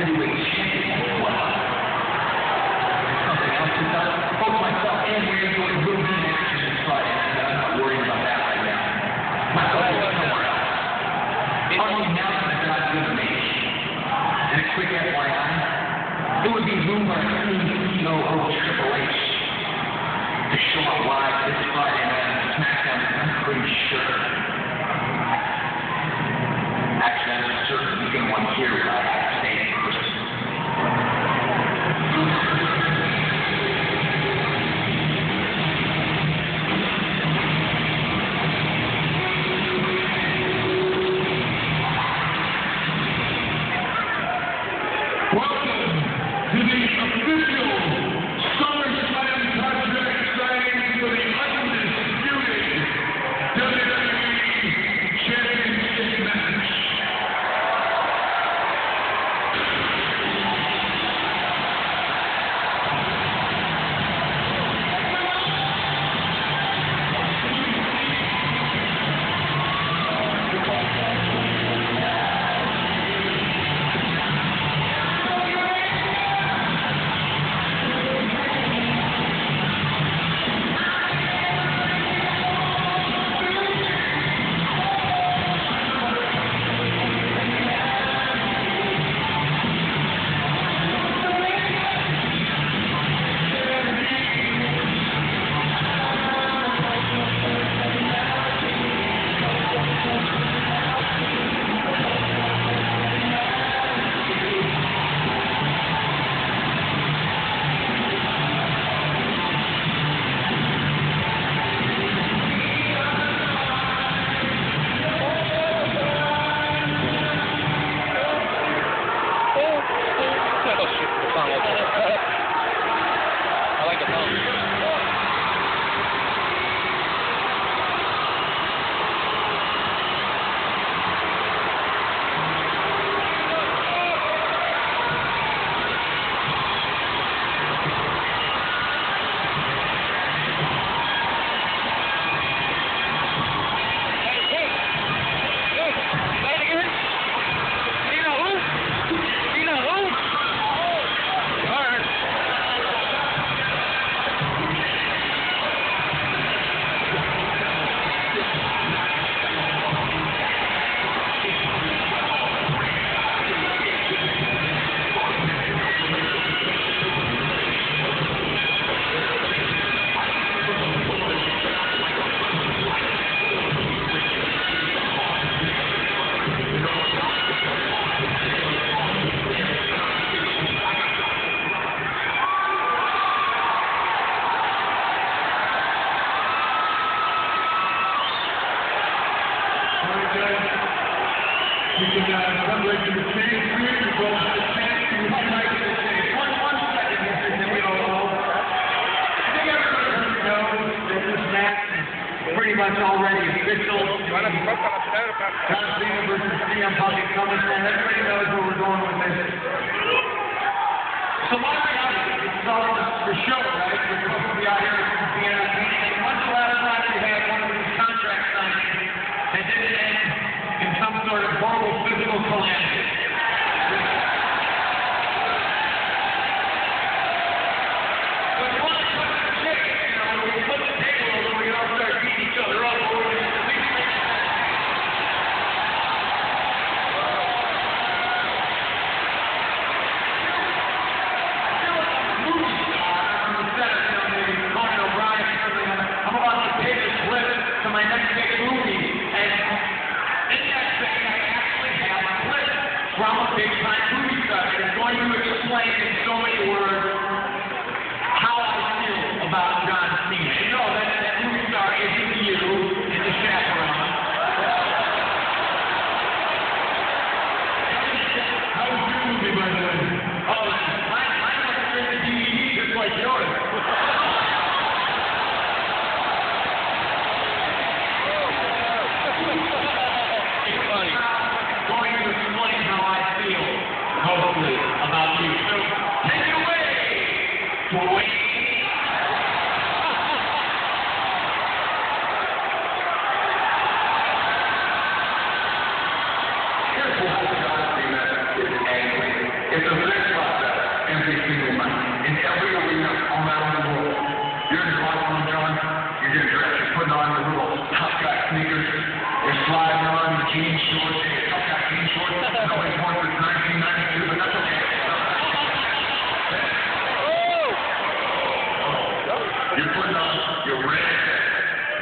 Something else. Both myself and but I'm not worried about that right now. My focus is somewhere else. Announcement that me. And a quick FYI, it would be Triple H to show up live this Friday night on SmackDown. I'm pretty sure. Welcome pretty much already official. Versus CM Punk and everybody knows where we're going with this. So why here? It's all for show, right? like yours. it's. Going to explain how I feel, about you. Take it away. It's a